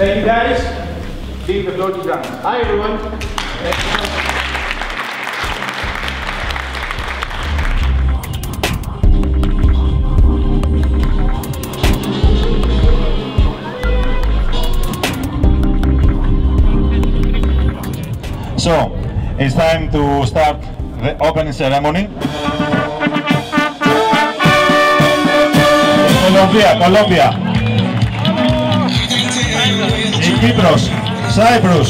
Thank you guys. Leave the floor to John. Hi everyone. So, it's time to start the opening ceremony. Colombia, Colombia. Η Κύπρος, Cyprus.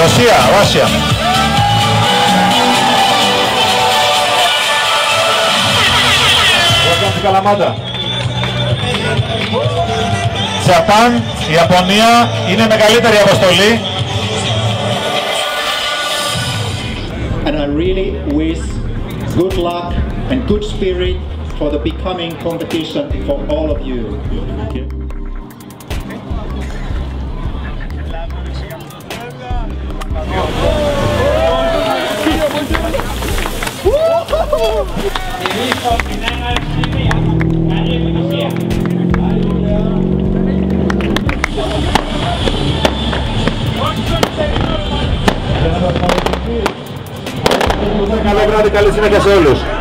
Ρωσία, Russia. Welcome to Kalamata. Japan, Ιαπωνία, είναι η μεγαλύτερη αποστολή. and I really wish good luck and good spirit for the becoming competition for all of you. Καλό βράδυ, καλή συνέχεια σε όλους.